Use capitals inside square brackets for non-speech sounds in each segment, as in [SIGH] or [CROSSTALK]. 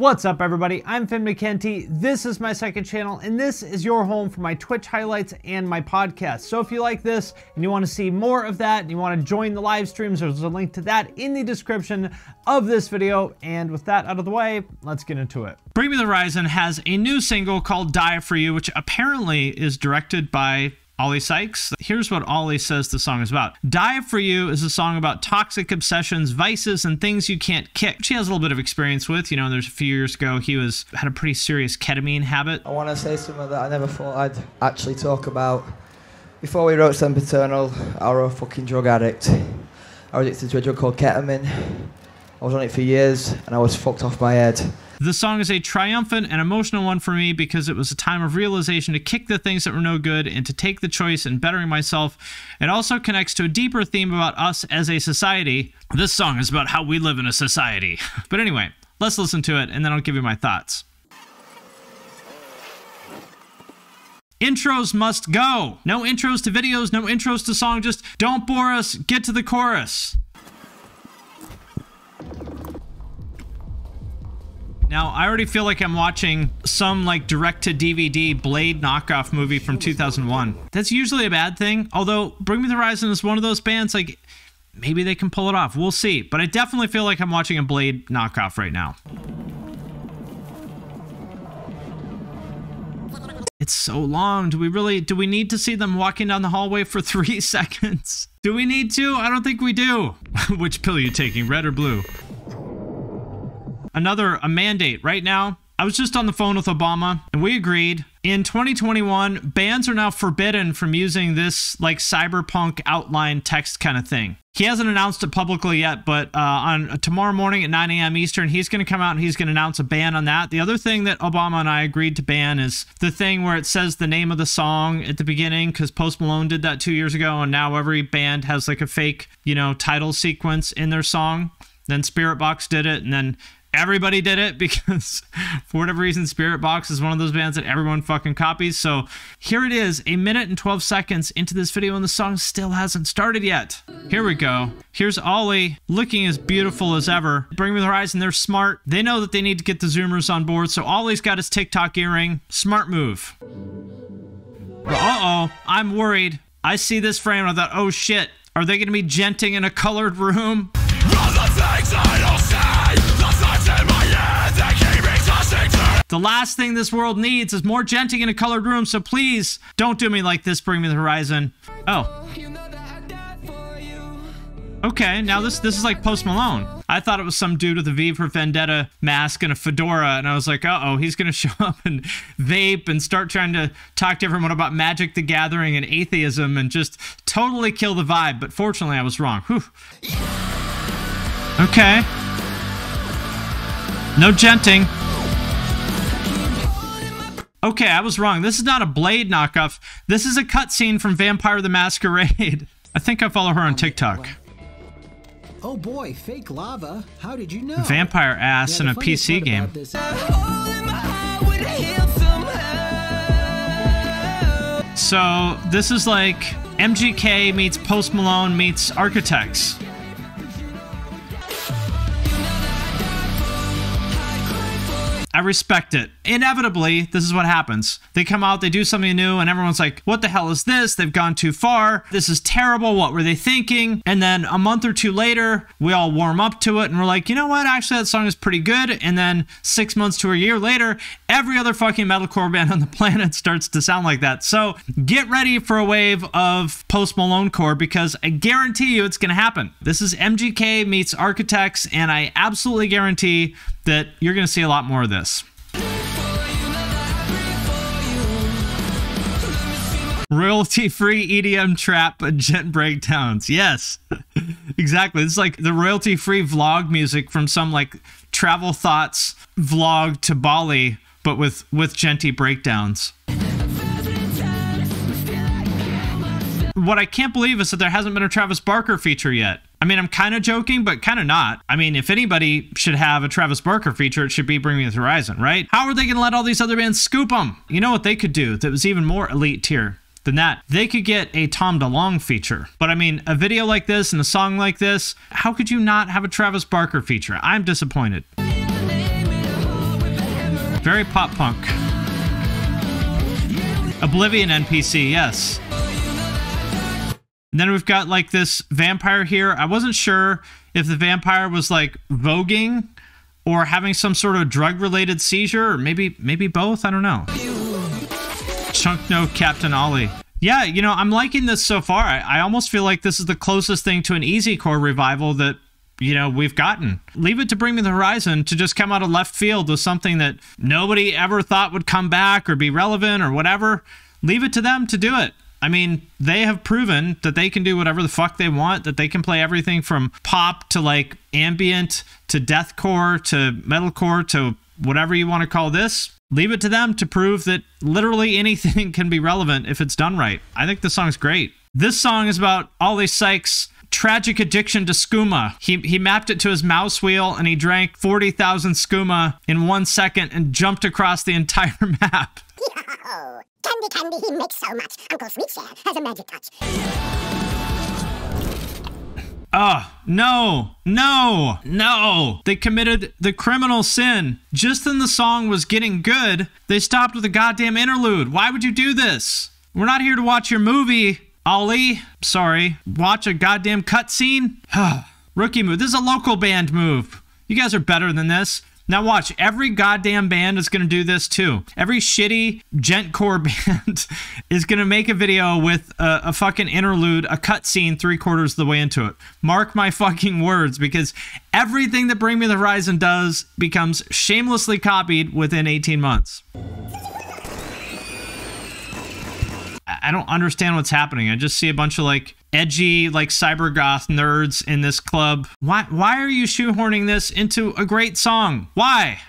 What's up everybody, I'm Finn McKenty, this is my second channel, and this is your home for my Twitch highlights and my podcast. So if you like this and you want to see more of that, and you want to join the live streams, there's a link to that in the description of this video. And with that out of the way, let's get into it. Bring Me the Horizon has a new single called Die For You, which apparently is directed by Oli Sykes. Here's what Oli says the song is about. Die For You is a song about toxic obsessions, vices, and things you can't kick. She has a little bit of experience with. You know, there's a few years ago, he was had a pretty serious ketamine habit. I want to say something that I never thought I'd actually talk about. Before we wrote Sempiternal, I was a fucking drug addict. I was addicted to a drug called ketamine. I was on it for years, and I was fucked off my head. The song is a triumphant and emotional one for me because it was a time of realization to kick the things that were no good and to take the choice in bettering myself. It also connects to a deeper theme about us as a society. This song is about how we live in a society. [LAUGHS] But anyway, let's listen to it and then I'll give you my thoughts. Intros must go. No intros to videos, no intros to song, just don't bore us, get to the chorus. Now, I already feel like I'm watching some like direct to DVD Blade knockoff movie from 2001. That's usually a bad thing. Although Bring Me the Horizon is one of those bands like maybe they can pull it off. We'll see. But I definitely feel like I'm watching a Blade knockoff right now. It's so long. Do we really do we need to see them walking down the hallway for [LAUGHS] 3 seconds? Do we need to? I don't think we do. [LAUGHS] Which pill are you taking, red or blue? Another a mandate right now. I was just on the phone with Obama and we agreed in 2021 bands are now forbidden from using this like cyberpunk outline text kind of thing. He hasn't announced it publicly yet, but uh, on uh, tomorrow morning at 9 a.m. Eastern, he's going to come out and he's going to announce a ban on that. The other thing that Obama and I agreed to ban is the thing where it says the name of the song at the beginning, because Post Malone did that two years ago, and now every band has like a fake, you know, title sequence in their song. Then Spiritbox did it, and then everybody did it [LAUGHS] because for whatever reason Spiritbox is one of those bands that everyone fucking copies. So here it is a minute and 12 seconds into this video and the song still hasn't started yet. Here we go. Here's Oli looking as beautiful as ever. Bring me the horizon they're smart. They know that they need to get the zoomers on board so Oli's got his TikTok earring. Smart move. Uh-oh I'm worried. I see this frame and I thought oh shit are they gonna be djenting in a colored room The last thing this world needs is more djenting in a colored room, so please don't do me like this, Bring Me the Horizon. Oh. Okay, now this this is like Post Malone. I thought it was some dude with a V for Vendetta mask and a fedora, and I was like, uh oh, he's gonna [LAUGHS] show up and vape and start trying to talk to everyone about Magic the Gathering and atheism and just totally kill the vibe. But fortunately, I was wrong. Whew. Okay. No djenting. Okay, I was wrong. This is not a Blade knockoff. This is a cutscene from Vampire the Masquerade. [LAUGHS] I think I follow her on TikTok. Oh boy, fake lava. How did you know? Vampire ass yeah, in a PC game. So, this is like MGK meets Post Malone meets Architects. I respect it. Inevitably, this is what happens. They come out, they do something new, and everyone's like, what the hell is this? They've gone too far. This is terrible. What were they thinking? And then a month or two later, we all warm up to it and we're like, you know what? Actually, that song is pretty good. And then six months to a year later, every other fucking metalcore [LAUGHS] band on the planet starts to sound like that. So get ready for a wave of post Malone core because I guarantee you it's going to happen. This is MGK meets Architects, and I absolutely guarantee that you're going to see a lot more of this. royalty free EDM trap djent breakdowns. Yes, [LAUGHS] exactly. It's like the royalty free vlog music from some like travel thoughts vlog to Bali, but with with djenty breakdowns. What I can't believe is that there hasn't been a Travis Barker feature yet. I mean, I'm kind of joking, but kind of not. I mean, if anybody should have a Travis Barker feature, it should be Bring Me the Horizon, right? How are they going to let all these other bands scoop them? You know what they could do that was even more elite tier? than that. They could get a Tom DeLonge feature. But I mean, a video like this and a song like this, how could you not have a Travis Barker feature? I'm disappointed. Very pop punk. Oblivion NPC, yes. And then we've got like this vampire here. I wasn't sure if the vampire was like voguing or having some sort of drug related seizure or maybe maybe both. I don't know. Chunk no Captain Ollie. Yeah, you know, I'm liking this so far. I, I almost feel like this is the closest thing to an easy core revival that you know, we've gotten. Leave it to Bring Me the Horizon to just come out of left field with something that nobody ever thought would come back or be relevant or whatever. Leave it to them to do it. I mean, they have proven that they can do whatever the fuck they want, that they can play everything from pop to like ambient to deathcore to metalcore to whatever you want to call this. Leave it to them to prove that literally [LAUGHS] anything can be relevant if it's done right. I think the song's great. This song is about Oli Sykes' tragic addiction to skooma. He, he mapped it to his mouse wheel and he drank 40,000 skooma in one second and jumped across the entire [LAUGHS] map. Candy, candy, he makes so much. Uncle Sweetshare has a magic touch. Oh, no, no, no. They committed the criminal sin. Just when the song was getting good, they stopped with a goddamn interlude. Why would you do this? We're not here to watch your movie, Oli. Sorry. Watch a goddamn cutscene? [SIGHS] Rookie move. This is a local band move. You guys are better than this. Now watch, every goddamn band is going to do this too. Every shitty djentcore [LAUGHS] band is going to make a video with a, a fucking interlude, a cutscene three quarters of the way into it. Mark my fucking words because everything that Bring Me the Horizon does becomes shamelessly copied within 18 months. I don't understand what's happening. I just see a bunch of like edgy like cyber goth nerds in this club. Why why are you shoehorning this into a great song? Why?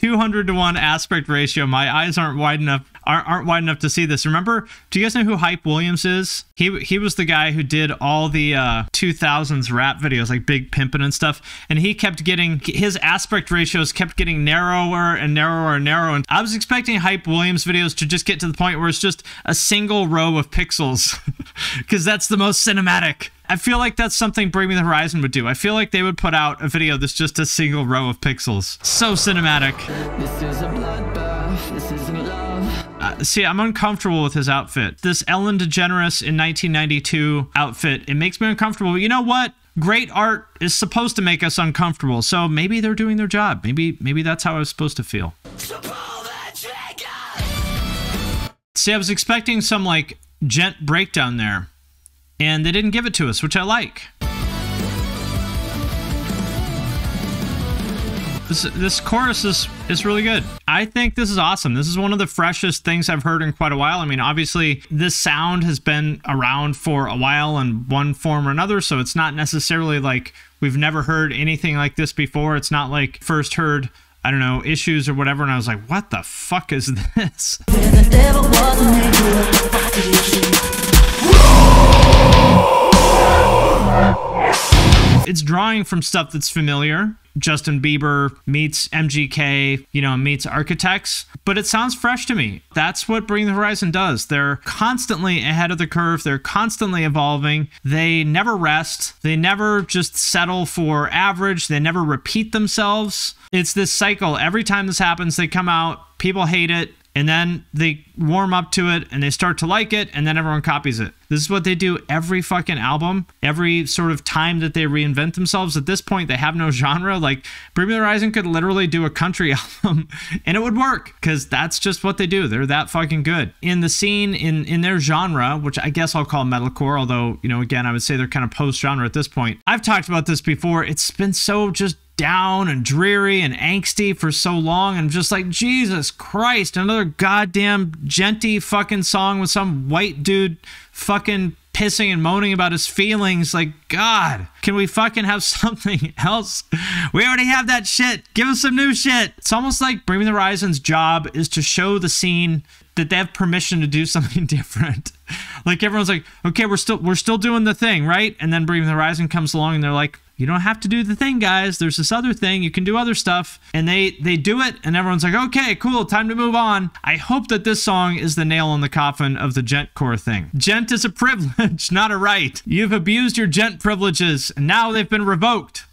200 to 1 aspect ratio. My eyes aren't wide enough aren't, aren't wide enough to see this. Remember, do you guys know who Hype Williams is? He he was the guy who did all the uh, 2000s rap videos like Big Pimpin' and stuff, and he kept getting his aspect ratios kept getting narrower and narrower and narrower. And I was expecting Hype Williams videos to just get to the point where it's just a single row of pixels [LAUGHS] because that's the most cinematic. I feel like that's something Bring Me the Horizon would do. I feel like they would put out a video that's just a single row of pixels. So cinematic. See, I'm uncomfortable with his outfit. This Ellen DeGeneres in 1992 outfit, it makes me uncomfortable. But you know what? Great art is supposed to make us uncomfortable. So maybe they're doing their job. Maybe maybe that's how I was supposed to feel. So pull the trigger! See, I was expecting some like djent breakdown there, and they didn't give it to us, which I like. This, this chorus is, is really good. I think this is awesome. This is one of the freshest things I've heard in quite a while. I mean, obviously, this sound has been around for a while in one form or another, so it's not necessarily like we've never heard anything like this before. It's not like first heard I don't know, issues or whatever, and I was like, what the fuck is this? It's drawing from stuff that's familiar. Justin Bieber meets MGK, you know, meets Architects, but it sounds fresh to me. That's what Bring the Horizon does. They're constantly ahead of the curve, they're constantly evolving. They never rest, they never just settle for average, they never repeat themselves. It's this cycle. Every time this happens, they come out, people hate it, and then they warm up to it and they start to like it and then everyone copies it. This is what they do every fucking album, every sort of time that they reinvent themselves. At this point, they have no genre. Like Bring Me the Horizon could literally do a country [LAUGHS] album and it would work because that's just what they do. They're that fucking good. In the scene, in in their genre, which I guess I'll call metalcore, although, you know, again, I would say they're kind of post-genre at this point. I've talked about this before. It's been so just down and dreary and angsty for so long. And I'm just like Jesus Christ another goddamn djenty fucking song with some white dude fucking pissing and moaning about his feelings. Like god can we fucking have [LAUGHS] something else? We already have that shit. Give us some new shit. It's almost like bring me the horizon's job is to show the scene that they have permission to do [LAUGHS] something different. Like everyone's like okay we're still we're still doing the thing right? And then me the horizon comes along and they're like you don't have to do the thing, guys. There's this other thing. You can do other stuff. And they they do it, and everyone's like, okay, cool, time to move on. I hope that this song is the nail in the coffin of the djent core thing. Djent is a privilege, [LAUGHS] not a right. You've abused your gent privileges, and now they've been revoked.